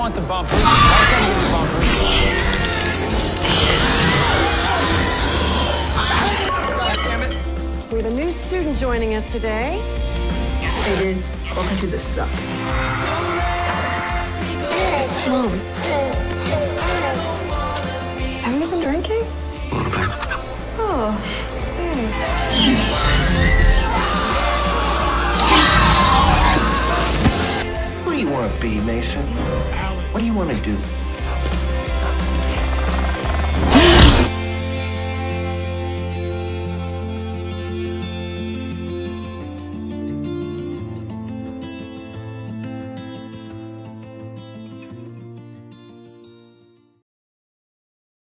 want the bumpers. I the bumpers. We have a new student joining us today. Hey, dude. Welcome to the suck. Mom. Haven't you been drinking? Oh. be, Mason? What do you want to do?